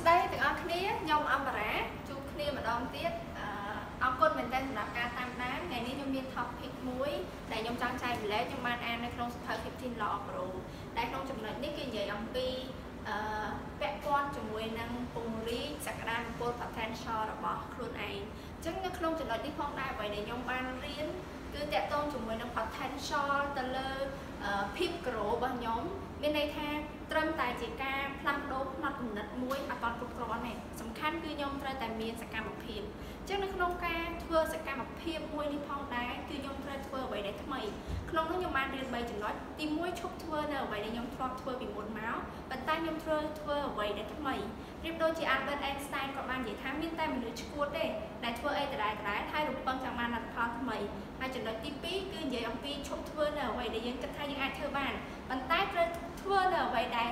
ស្តីទាំងអស់គ្នាខ្ញុំអមរាជួបគ្នាម្ដងទៀតអរគុណមែនទែនសម្រាប់ការតាមដានថ្ងៃនេះខ្ញុំមាន topic មួយដែលខ្ញុំចង់ចែកម្លែកខ្ញុំបានអាននៅក្នុងសភៅ15 Law Pro ដែលក្នុងចំណុចនេះគឺនិយាយអំពីអឺពាក់ព័ន្ធជាមួយនឹងពង្រីកសក្តានុពល potential របស់ខ្លួនឯងអញ្ចឹងនៅក្នុងចំណុចនេះផងដែរអ្វីដែលខ្ញុំបានរៀនគឺតកតងជាមួយនឹង potential ទៅលើ ភាព grow របស់ខ្ញុំមានន័យថាត្រឹមតែជាការផ្លាស់ប្ដូរផ្នត់គំនិតមួយអត់តគ្រប់គ្រាន់ទេសំខាន់គឺខ្ញុំត្រូវតែមានសកម្មភាពអញ្ចឹងនៅក្នុងការធ្វើសកម្មភាពមួយនេះផងដែរគឺខ្ញុំត្រូវធ្វើអ្វីដែលថ្មីក្នុងនោះខ្ញុំបានរៀន3ចំណុចទី1ឈប់ធ្វើនៅអ្វីដែលខ្ញុំធ្លាប់ធ្វើពីមុនមកប៉ុន្តែខ្ញុំត្រូវធ្វើអ្វីដែលថ្មីប្រៀបដូចជា Albert Einstein ក៏បាននិយាយថាមានតែមនុស្សឈួតទេដែលធ្វើអីដដែលដដែលហើយរំពឹងចង់បានលទ្ធផលថ្មីហើយចំណុចទី2គឺនិយាយអំពីឈប់ ធ្វើនៅអ្វីដែលយើងគិតថាយើងអាចធ្វើបានប៉ុន្តែត្រូវធ្វើនៅអ្វីដែល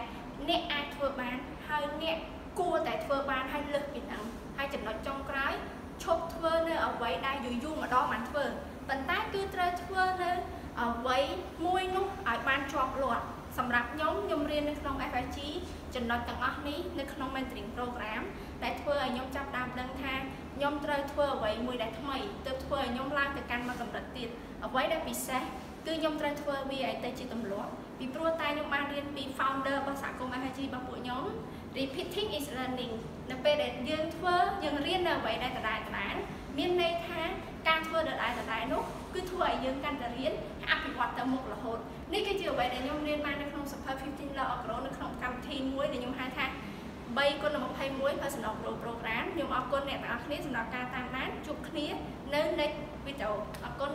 អ្នកអាចធ្វើបានហើយអ្នកគួរតែធ្វើបានហើយលើសពីហ្នឹងហើយចំណុចចុងក្រោយឈប់ធ្វើនៅអ្វីដែលយូរយូរម្ដងបានធ្វើប៉ុន្តែគឺត្រូវធ្វើនៅអ្វីមួយនោះឲ្យបានជាប់លាត់សម្រាប់ខ្ញុំខ្ញុំរៀននៅក្នុង FIG ចំណុចទាំងអស់នេះនៅក្នុង mentoring program ដែលធ្វើឲ្យខ្ញុំចាប់តាមដឹងថាខ្ញុំត្រូវធ្វើអ្វីមួយដែលថ្មីទើបធ្វើឲ្យខ្ញុំឡើងទៅកាន់មួយកម្រិតទៀតអ្វីដែលពិសេស គឺខ្ញុំត្រូវធ្វើវាឲ្យទៅជាទម្លាប់ពីព្រោះតែខ្ញុំបានរៀនពី founder របស់សហគមន៍ FIG របស់ពួកខ្ញុំ repeating is learning នៅពេលដែលយើងធ្វើយើងរៀននៅអ្វីដែលដដែលដដែលមានន័យថាការធ្វើដដែលដដែលនោះគឺធ្វើឲ្យយើងកាន់តែរៀនអភិវឌ្ឍទៅមុខរហូតនេះគឺជាអ្វីដែលខ្ញុំរៀនបាននៅក្នុងសភៅ15 Law of Grow នៅក្នុងកម្មវិធីមួយដែលខ្ញុំហៅថា3គុណ21 personal growth program ខ្ញុំអរគុណអ្នកទាំងអស់គ្នាសម្រាប់ការតាមដានជួបគ្នានៅ next video អរគុណ